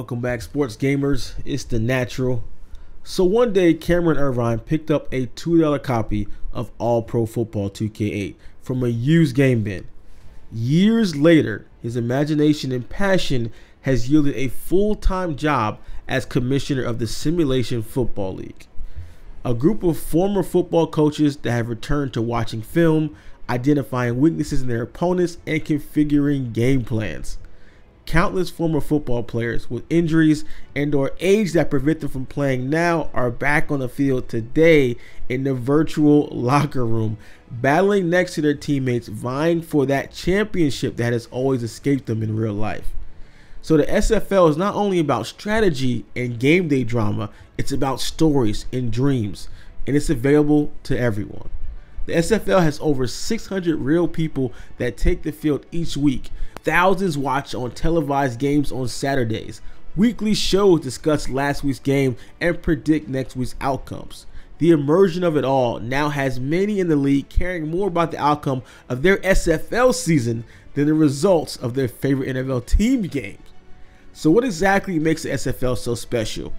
Welcome back, sports gamers. It's the natural. So one day, Cameron Irvine picked up a $2 copy of All Pro Football 2K8 from a used game bin. Years later, his imagination and passion has yielded a full-time job as commissioner of the Simulation Football League. A group of former football coaches that have returned to watching film, identifying weaknesses in their opponents, and configuring game plans countless former football players with injuries and or age that prevent them from playing now are back on the field today in the virtual locker room battling next to their teammates vying for that championship that has always escaped them in real life. So the SFL is not only about strategy and game day drama it's about stories and dreams and it's available to everyone the SFL has over 600 real people that take the field each week Thousands watch on televised games on Saturdays. Weekly shows discuss last week's game and predict next week's outcomes. The immersion of it all now has many in the league caring more about the outcome of their SFL season than the results of their favorite NFL team games. So, what exactly makes the SFL so special?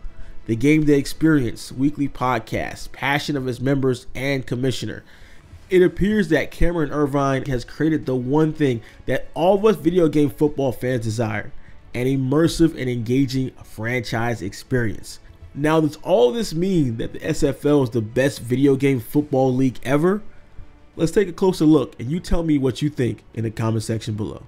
The game day experience, weekly podcasts, passion of its members and commissioner. It appears that Cameron Irvine has created the one thing that all of us video game football fans desire an immersive and engaging franchise experience. Now, does all this mean that the SFL is the best video game football league ever? Let's take a closer look and you tell me what you think in the comment section below.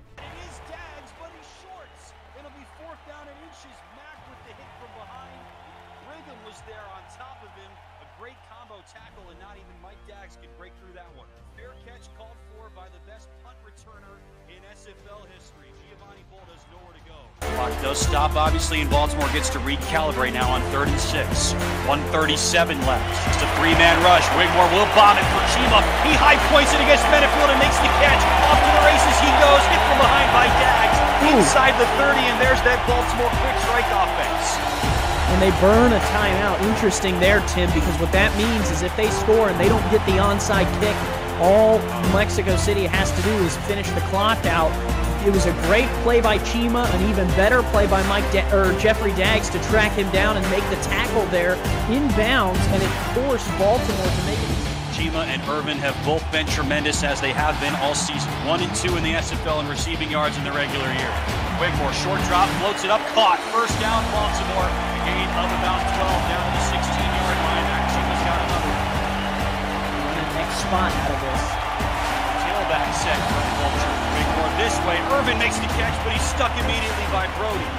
Clock does stop, obviously, and Baltimore gets to recalibrate now on third and six. 137 left. It's a three-man rush. Wigmore will bomb it for Chima. He high points it against Benefield and makes the catch. Off to the races he goes. Hit from behind by Dags. Inside the 30, and there's that Baltimore quick strike offense. And they burn a timeout. Interesting there, Tim, because what that means is if they score and they don't get the onside kick, all Mexico City has to do is finish the clock out it was a great play by Chima, an even better play by Mike da- or Jeffrey Daggs to track him down and make the tackle there inbounds, and it forced Baltimore to make it. Chima and Irvin have both been tremendous as they have been all season. One and two in the SFL in receiving yards in the regular year. Wigmore, short drop, floats it up, caught. First down, Baltimore. Gain of about 12 down to the 16-yard line. Chima's got another one. Running next spot out of this. Set for the Vulture this way. Irvin makes the catch, but he's stuck immediately by Brody.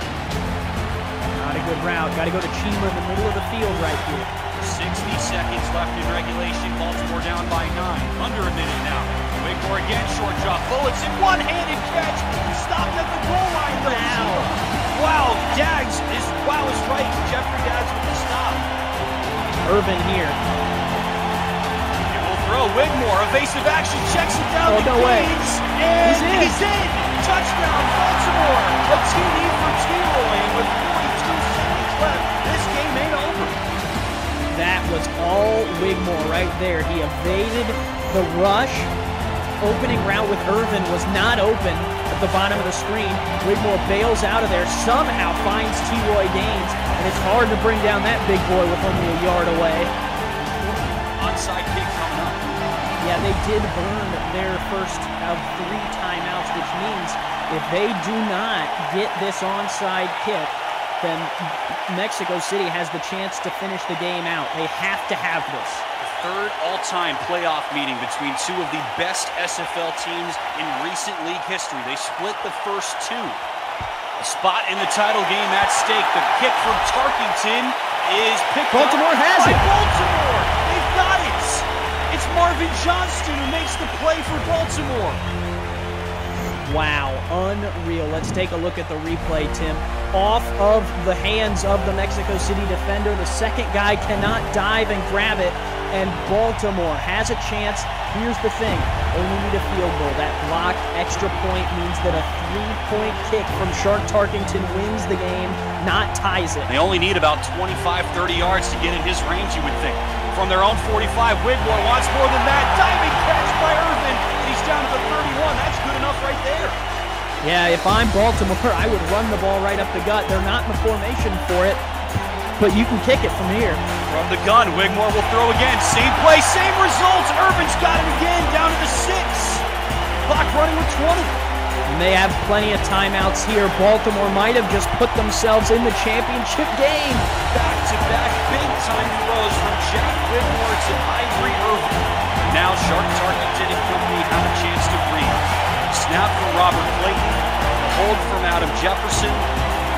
Not a good route. Got to go to Chima in the middle of the field right here. 60 seconds left in regulation. Baltimore down by nine. Under a minute now. Wigmore again, short drop. Bullets in one-handed catch. Stopped at the goal line. Wow. Wow. Dags is, wow is right. Jeffrey Dags with the stop. Irvin here throw. Wigmore, evasive action, checks it down. Oh, no way. And he's in. he's in. Touchdown, Baltimore. A TD for T-Roy. With 42 seconds left, this game ain't over. That was all Wigmore right there. He evaded the rush. Opening route with Irvin was not open at the bottom of the screen. Wigmore bails out of there, somehow finds T-Roy Gaines, and it's hard to bring down that big boy with only a yard away. Yeah, they did burn their first of three timeouts, which means if they do not get this onside kick, then Mexico City has the chance to finish the game out. They have to have this. The third all-time playoff meeting between two of the best SFL teams in recent league history. They split the first two. A spot in the title game at stake. The kick from Tarkington is picked Baltimore up has by it. Baltimore. Johnston who makes the play for Baltimore. Wow, unreal. Let's take a look at the replay, Tim. Off of the hands of the Mexico City defender. The second guy cannot dive and grab it, and Baltimore has a chance. Here's the thing only need a field goal. That block extra point means that a three point kick from Shark Tarkington wins the game, not ties it. They only need about 25, 30 yards to get in his range, you would think from their own 45. Wigmore wants more than that. Diving catch by Irvin. He's down to the 31. That's good enough right there. Yeah, if I'm Baltimore, I would run the ball right up the gut. They're not in the formation for it, but you can kick it from here. From the gun, Wigmore will throw again. Same play, same results. Irvin's got it again, down to the six. Clock running with 20. And they have plenty of timeouts here. Baltimore might have just put themselves in the championship game. Back to back big time throws from Jack Wigmore to Ivory Irvin. Now Shark and company have a chance to breathe. Snap from Robert Clayton. Hold from Adam Jefferson.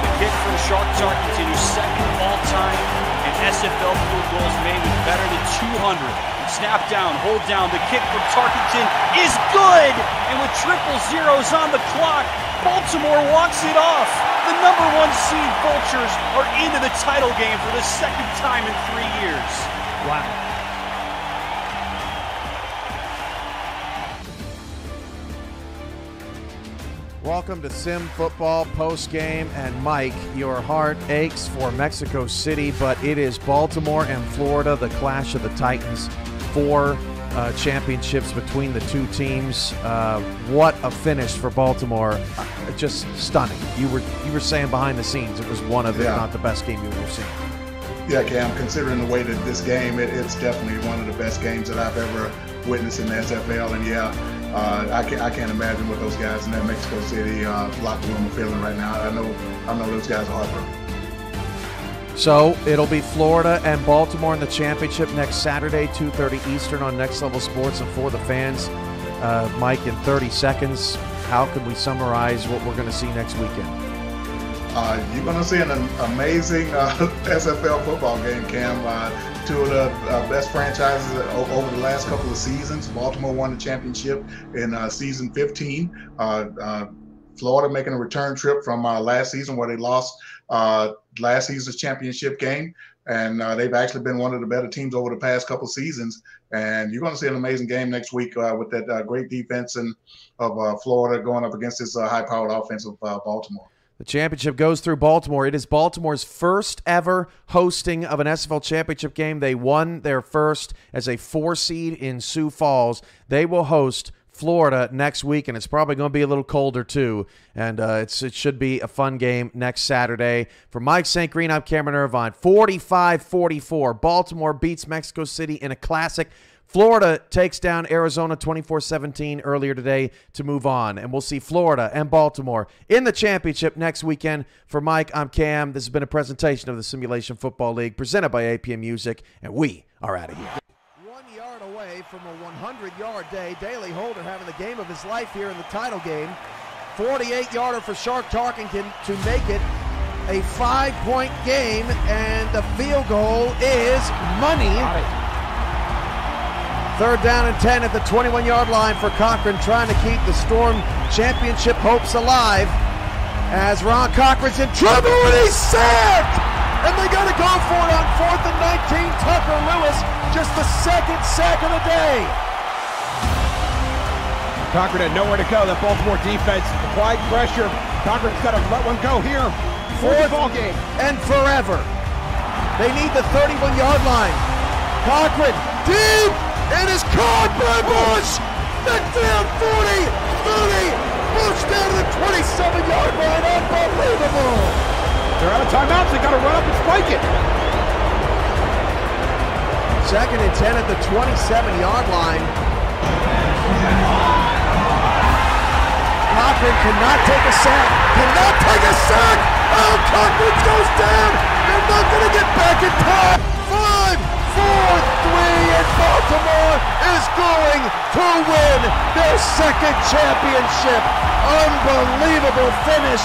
The kick from Shark Tarkenton, who's second all time in SFL field goals made with better than 200. Snap down, hold down. The kick from Tarkenton is good. And with triple zeros on the clock, Baltimore walks it off. The number one seed Vultures are into the title game for the second time in three years. Wow. Welcome to Sim Football Post Game. And Mike, your heart aches for Mexico City, but it is Baltimore and Florida, the clash of the Titans. Four uh, championships between the two teams. Uh, what a finish for Baltimore! Uh, just stunning. You were you were saying behind the scenes it was one of, Yeah. if not the best game you've ever seen. Yeah, Cam, considering the way that this game, it, it's definitely one of the best games that I've ever witnessed in the SFL. And yeah, uh, I, can, I can't imagine what those guys in that Mexico City uh, locker room are feeling right now. I know, I know those guys are heartbroken. So it'll be Florida and Baltimore in the championship next Saturday, 2:30 Eastern on Next Level Sports. And for the fans, uh, Mike, in 30 seconds, how can we summarize what we're going to see next weekend? Uh, you're going to see an amazing uh, SFL football game, Cam. Uh, two of the uh, best franchises over the last couple of seasons. Baltimore won the championship in uh, season 15. Uh, Florida making a return trip from last season where they lost last season's championship game. And they've actually been one of the better teams over the past couple of seasons. And you're going to see an amazing game next week with that great defense and of Florida going up against this high-powered offense of Baltimore. The championship goes through Baltimore. It is Baltimore's first ever hosting of an SFL championship game. They won their first as a four seed in Sioux Falls. They will host Florida next week, and it's probably going to be a little colder too. And uh, it's it should be a fun game next Saturday. For Mike St. Green, I'm Cameron Irvine. 45 44. Baltimore beats Mexico City in a classic. Florida takes down Arizona 24 17 earlier today to move on. And we'll see Florida and Baltimore in the championship next weekend. For Mike, I'm Cam. This has been a presentation of the Simulation Football League presented by APM Music, and we are out of here. One yard away from a 100 yard day. Daly Holder having the game of his life here in the title game. 48 yarder for Shark Tarkington to make it a five point game, and the field goal is money. Third down and 10 at the 21 yard line for Cochran, trying to keep the Storm championship hopes alive. As Ron Cochran's in trouble and he's sacked! And they got to go for it on fourth and 19. Tucker Lewis, just the second sack of the day. Cochran had nowhere to go. That Baltimore defense applied pressure. Cochran's got to let one go here. Fourth ball game. and forever. They need the 31 yard line. Cochran, deep! It is caught by Bush! Midfield 40, 30, Bush down to the 27 yard line. Unbelievable! They're out of timeouts. They got to run up and spike it. Second and 10 at the 27 yard line. Cochran cannot take a sack. Cannot take a sack. Oh, Cochran goes down. They're not going to get back in time. Going to win their second championship. Unbelievable finish.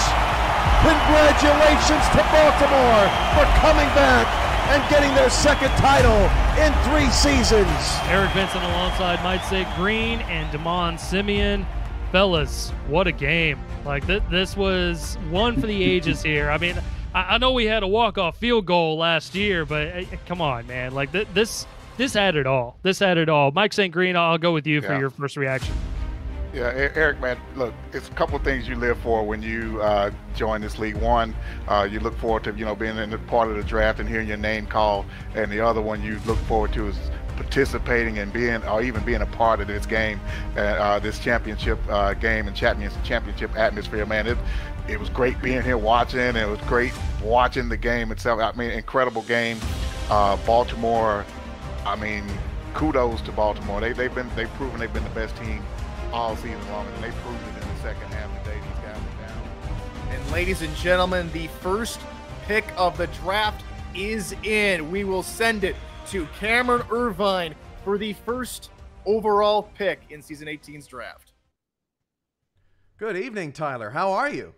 Congratulations to Baltimore for coming back and getting their second title in three seasons. Eric Benson alongside Mike St. Green and Damon Simeon. Fellas, what a game. Like, th- this was one for the ages here. I mean, I, know we had a walk-off field goal last year, but eh, come on, man. Like, th- this this had it all. This had it all. Mike St. Green, I'll go with you for your first reaction. Yeah, Eric, man, look, it's a couple of things you live for when you uh, join this league. One, uh, you look forward to you know being in the part of the draft and hearing your name called, and the other one you look forward to is participating and being or even being a part of this game, uh, uh, this championship uh, game and champions championship atmosphere. Man, it it was great being here watching. It was great watching the game itself. I mean, incredible game. Uh, Baltimore. I mean, kudos to Baltimore. They they've been they've proven they've been the best team all season long, and they proved it in the second half today. These guys were down. And ladies and gentlemen, the first pick of the draft is in. We will send it to Cameron Irvine for the first overall pick in season 18's draft. Good evening, Tyler. How are you?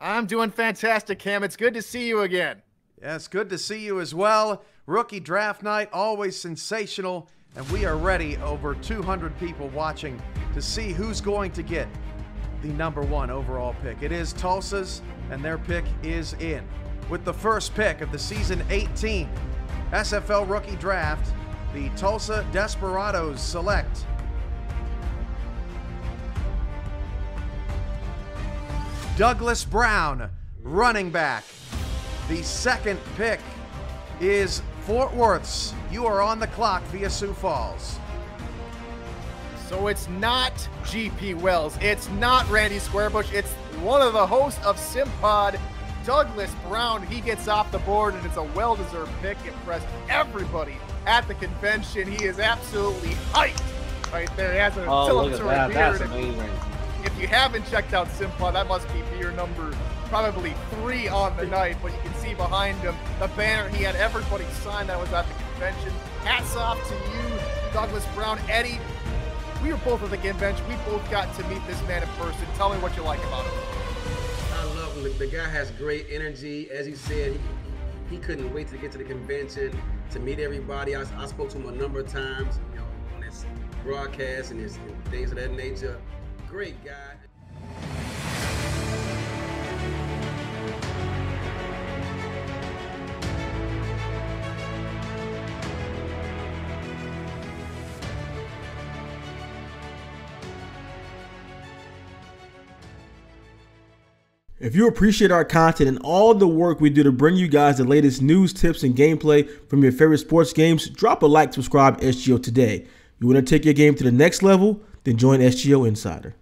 I'm doing fantastic, Cam. It's good to see you again. Yes, good to see you as well. Rookie draft night, always sensational, and we are ready, over 200 people watching, to see who's going to get the number one overall pick. It is Tulsa's, and their pick is in. With the first pick of the season 18 SFL rookie draft, the Tulsa Desperados select Douglas Brown, running back. The second pick is Fort Worth's. You are on the clock via Sioux Falls. So it's not GP Wells. It's not Randy Squarebush. It's one of the hosts of Simpod, Douglas Brown. He gets off the board, and it's a well deserved pick. Impressed everybody at the convention. He is absolutely hyped right there. He has an Oh, look at that. That's amazing. If you haven't checked out Simpod, that must be beer number probably three on the night. But you can see behind him the banner. He had everybody sign that was at the convention. Hats off to you, Douglas Brown. Eddie, we were both at the convention. We both got to meet this man in person. Tell me what you like about him. I love him. The, the guy has great energy. As he said, he, he couldn't wait to get to the convention to meet everybody. I, I spoke to him a number of times, you know, on his broadcast and his and things of that nature. Great guy. If you appreciate our content and all the work we do to bring you guys the latest news, tips, and gameplay from your favorite sports games, drop a like, subscribe, SGO today. You want to take your game to the next level? Then join SGO Insider.